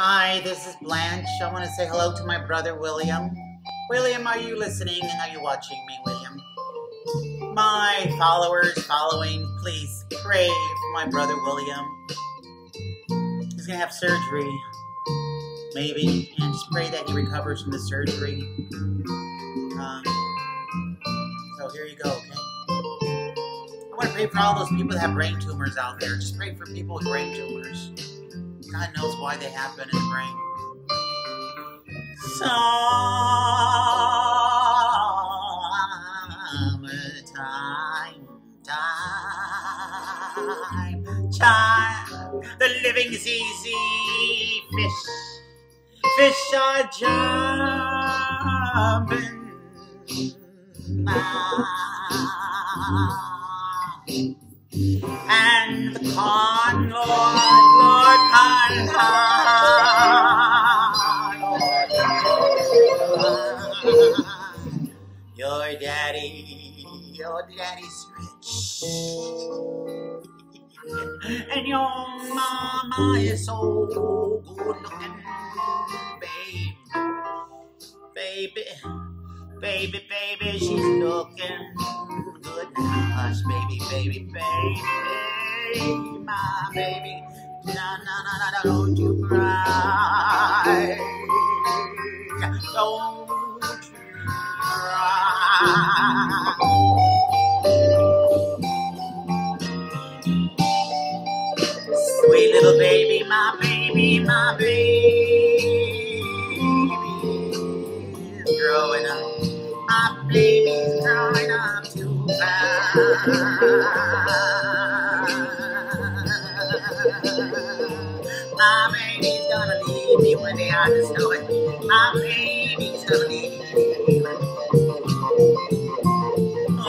Hi, this is Blanche. I want to say hello to my brother William. William, are you listening and are you watching me, William? My followers following, please pray for my brother William. He's going to have surgery, maybe, and just pray that he recovers from the surgery. Um, so here you go, okay? I want to pray for all those people that have brain tumors out there. Just pray for people with brain tumors. God knows why they happen in the brain. Summertime, time, time. The living's easy. Fish, fish are jumping. And the con Lord, Lord, Your daddy, your daddy's rich. And your mama is so good looking, babe. Baby, baby, baby, she's looking good. Hush, baby, baby, baby, my baby. No, no, no, no, don't you cry. Don't. Sweet little baby, my baby, my baby is growing up. My baby's growing up too fast. My baby's gonna leave me one day, I just know it. My baby's gonna leave me.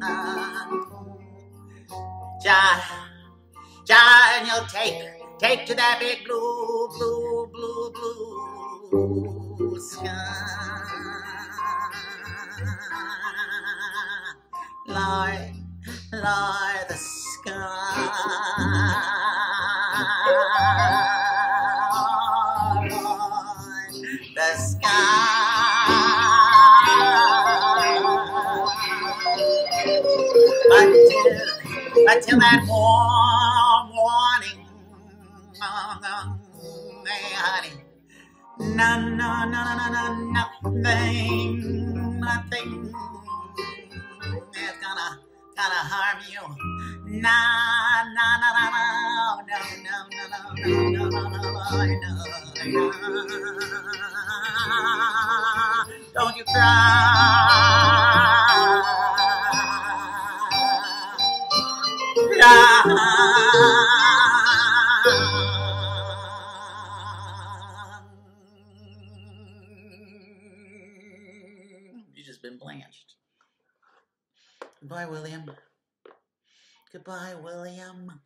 John, John, you'll take, take to that big blue, blue, blue, blue sky. Lord, Lord, the sky. Until that warm morning, honey. No, no, no, no, no, no, nothing, nothing is gonna, gonna harm you. No, no, no, no, no, no, no, no, no, no, no, no, no, no. Don't you cry. You just been blanched. Goodbye, William. Goodbye, William.